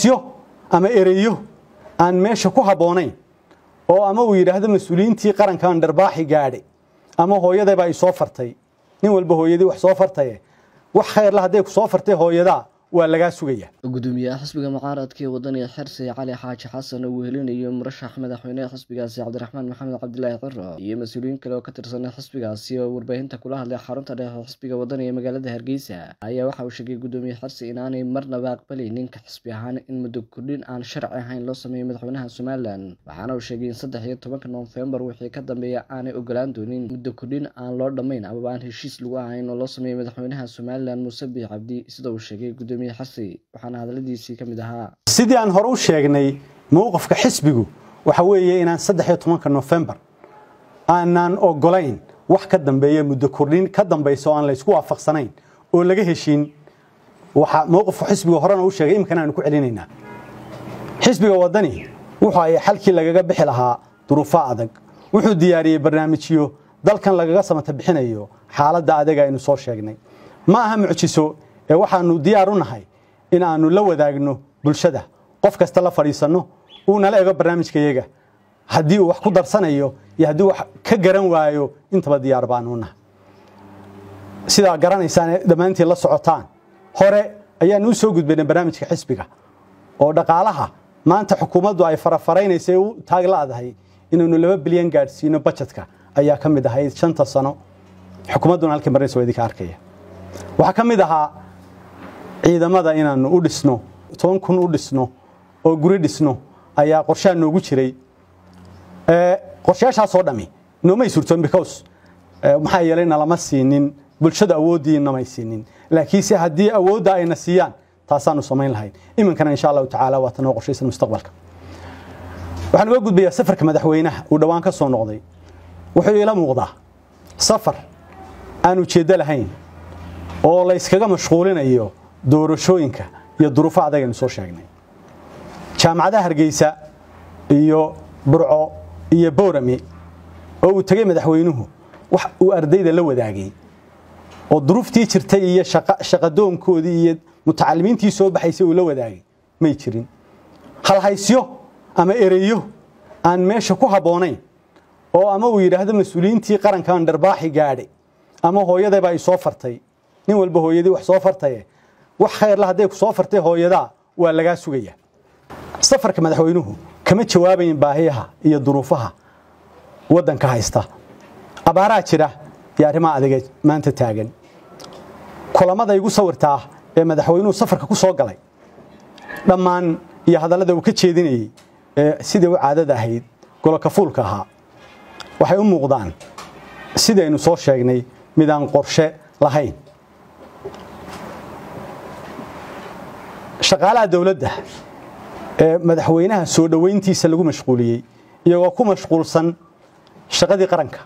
haysyo ama ereyo aan meesha ku habboonayn oo ama uu yidhaahdo mas'uuliyiintii qarankan dharbaaxi gaadhay ama hooyadaybaa i soo fartay. Nin walba hooyadii wax soo fartaye. Wax khayrla hadday ku soo fartay hooyadaa waa lagaa sugaya. Gudoomiyaha xisbiga mucaaradka ee wadaniga xirsi cali xaaji xasan uu helinayo murashax madaxweyneha xisbigaasi cabdiraxmaan maxamed cabdilaahi ciro iyo mas'uuliyiin kale oo ka tirsanay xisbigaasi oo warbaahinta kula hadlay xarunta dhexe xisbiga wadani ee magaalada hargeysa ayaa waxa uu sheegay gudoomiye xirsi inaanay marnaba aqbalaynin ka xisbi ahaan in muddo kordhin aan sharci ahayn loo sameeyo madaxweynaha somalilan waxaana uu sheegay in saddex iyo tobanka noofembar wixii ka dambeeya aanay ogolaan doonin muddo kordhin aan loo dhammayn amaba aan heshiis lagu ahayn oo loo sameeyo madaxweynaha somalilan muuse biix cabdi. Sida uu sheegay gudoomiye xirsi waxaana hadaladiisii ka mid ahaa. Sidii aan hore u sheegnay mowqifka xisbigu waxa weeye inaan saddex iyo tobanka nofembar aanaan ogolayn wax ka dambeeya muddo kordhin ka dambaysa oo aan laysku waafaqsanayn oo laga heshiin waxa mowqifka xisbiga horena u sheegay imikana aanu ku celinaynaa. Xisbiga wadani wuxuu ay xalkii lagaga bixi lahaa duruufo adag. Wuxuu diyaariyey barnaamijyo dalkan lagaga samata bixinayo xaaladda adaga aynu soo sheegnay. Ma aha mucjiso ee waxaanu diyaar u nahay in aanu la wadaagno bulshada. Qof kasta la fadhiisanno uu nala ego barnaamijkayaga haddii uu wax ku darsanayo iyo haddii wax ka garan waayo intaba diyaar baanu nahay. Sidaa garanaysaan dhammaantiin la socotaan hore ayaanu u soo gudbaynay barnaamijka xisbiga oo dhaqaalaha maanta xukuumaddu ay farafaraynaysa u taaglaadahay inaynu laba bilyan gaadhsiino bajetka ayaa ka mid ahayd shanta sano. Xukuumadduna halkii maraysa waa idinka arkaya waxaa ka mid ahaa ciidamada inaanu u dhisno toban kun u dhisno oo guri dhisno ayaa qorshaha noogu jiray. Qorshayaashaasoo dhami noomay surtoon because maxaa yeelay nalama siinin bulshada awooddii namay siinin. Laakiinse haddii awoodda ayna siiyaan taasaanu samayn lahayn. Iminkana insha allahu tacaala waa tanoo qorshaysan mustaqbalka. Waxaan uga gudbayaa safarka madaxweynaha uu dhowaan ka soo noqday. Wuxuu iila muuqdaa safar aan ujeeddo lahayn oo la yskaga mashquulinayo doorashooyinka iyo duruufo adag aynu soo sheegnay. Jaamacadaha hargeysa iyo burco iyo boorame oo uu tegey madaxweynuhu wax uu ardayda la wadaagay oo duruuftii jirtay iyo shaqadoonkoodii iyo mutacalimiintii soo baxaysay uu la wadaagay may jirin. Halhaysyo ama ereyo aan meesha ku habboonayn oo ama uu yidhaahdo mas'uuliyiintii qarankan dharbaaxi gaadhay ama hooyadaybaa i soo fartay nin walba hooyadii wax soo fartaye wax khayrla hadday ku soo fartay hooyadaa waa lagaa sugaya. Safarka madaxweynuhu kama jawaabayin baahiyaha iyo duruufaha waddanka haysta. Abaaraa jira iyo arrimaha adage maanta taagan. Kulamada igu sawirtaa ee madaxweynuhu safarka ku soo galay dhammaan iyo hadallada uu ka jeedinayey ee sidai u caadada ahayd golokafuulka ahaa waxay u muuqdaan sidaynu soo sheegnay midaan qorshe lahayn shaqaalaha dowladda ee madaxweynaha soo dhoweyntiisa lagu mashquuliyey iyagoo ku mashquulsan shaqadii qaranka.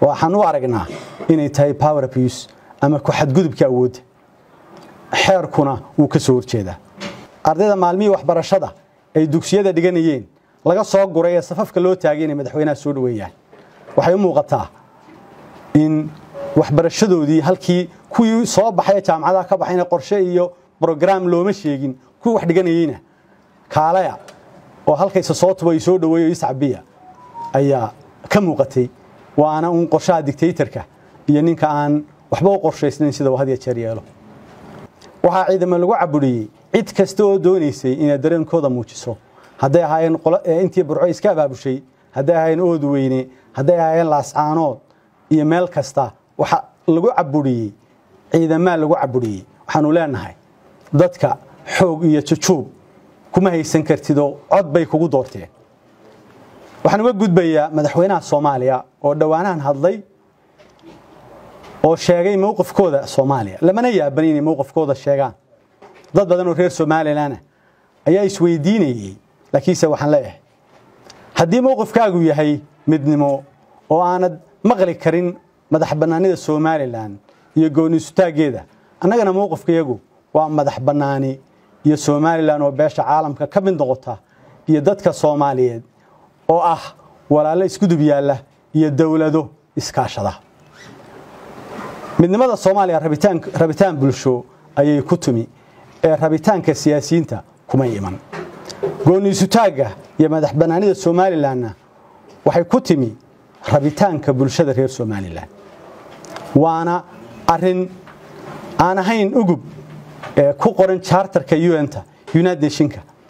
Waxaan u aragnaa inay tahay power abuse ama ku xadgudubka awoodda xeerkuna wuu ka soo horjeedaa. Ardayda maalmihii waxbarashada ay dugsiyada dhiganayeen laga soo guray ee safafka loo taagay inay madaxweynaha soo dhoweeyaan waxay u muuqataa in waxbarashadoodii halkii kuwii soo baxay jaamacadaha ka baxayna qorshe iyo brograam looma sheegin kuwii wax dhiganayeyna kaalaya oo halkayse soo tubo i soo dhoweeyo iscabiya ayaa ka muuqatay. Waana uun qorshaha dictatorka iyo ninka aan waxba u qorshaysnayn sida uu had ya jeer yeelo. Waxaa ciidamo lagu caburiyey cid kasta oo doonaysay inay dareenkooda muujiso. Hadday ahaayeen intii burco iska abaabushay hadday ahaayeen oodu weyne hadday ahaayeen laascaanood iyo meel kasta waxa lagu caburiyey ciidamaa lagu caburiyey waxaanu leenahay dadka xoog iyo jujuub kuma haysan kartidoo cod bay kugu doorteen waxaan uga gudbayaa madaxweynaha soomaaliya oo dhowaanahan hadlay oo sheegay mowqifkooda soomaaliya. Lamana yaaban inay mowqifkooda sheegaan. Dad badan oo reer somalilan ayaa isweydiinayey laakiinse waxaan leeyahay haddii mowqifkaagu yahay midnimo oo aanad maqli karin madax bannaanida somalilan iyo gooniisutaaggeeda annagana mowqifkayagu waa madax bannaani iyo somalilan oo beesha caalamka ka mid noqota iyo dadka soomaaliyeed oo ah walaalo iskudub yaalla iyo dowlado iskaashada. Midnimada soomaaliya rabitaan bulsho ayay ku tumi ee rabitaanka siyaasiyiinta kumay iman. Gooniisutaagga iyo madax bannaanida somalilanna waxay ku timi rabitaanka bulshada reer somalilan waana arrin aan ahayn ugub ku qoran charterka un-ta united nationka